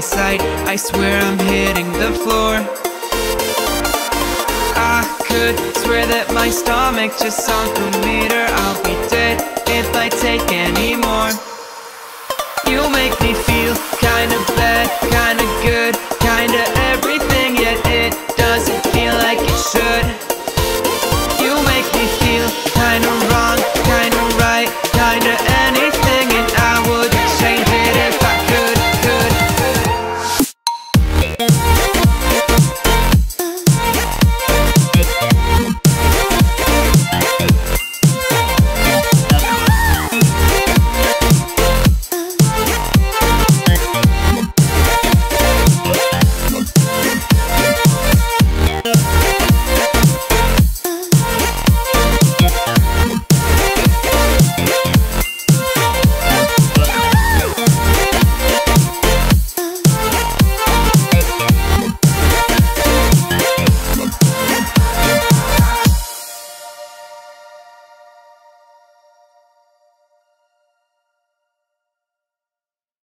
sight. I swear I'm hitting the floor. I could swear that my stomach just sunk a meter. I'll be dead if I take any more. You make me feel kinda bad, kinda good.